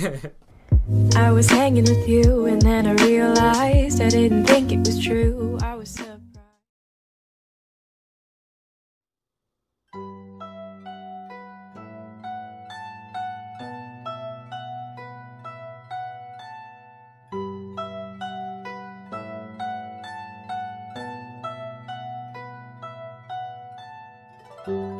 I was hanging with you, and then I realized I didn't think it was true. I was surprised. Thank